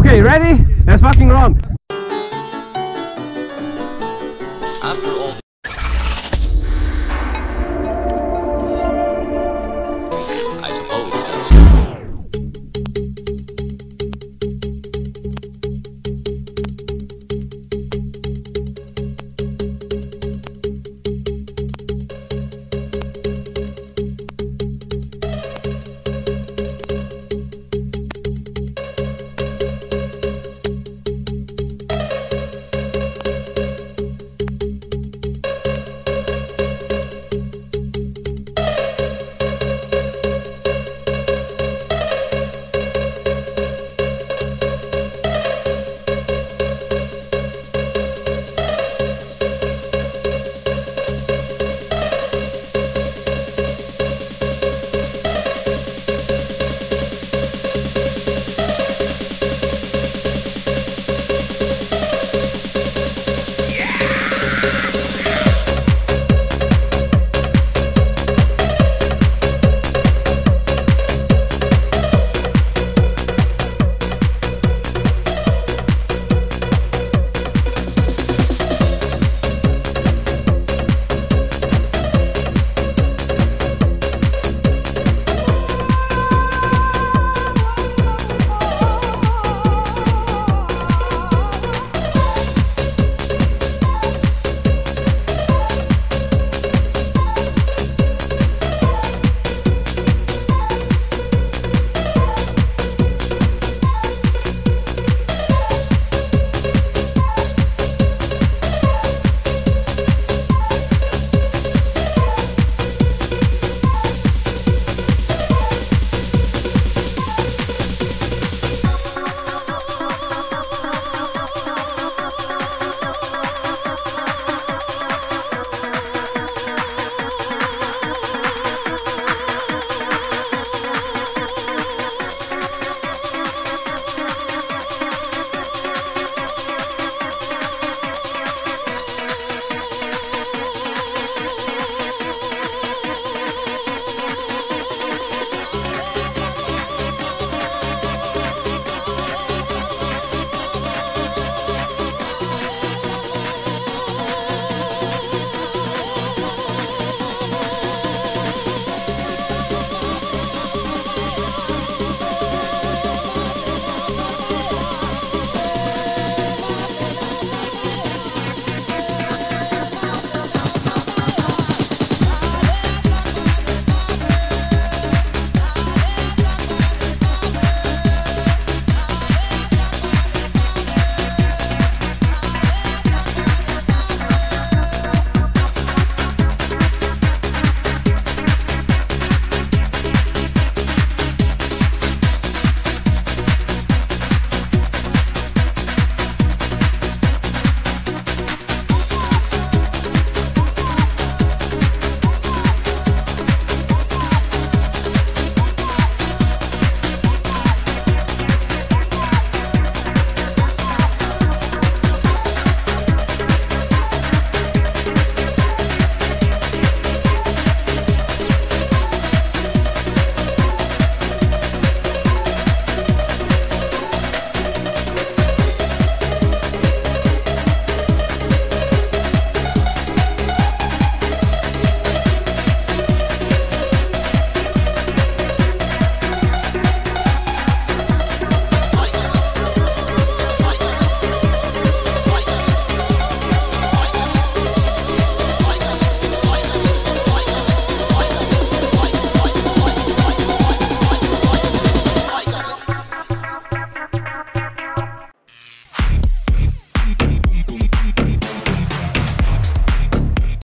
Okay, ready? Let's fucking run.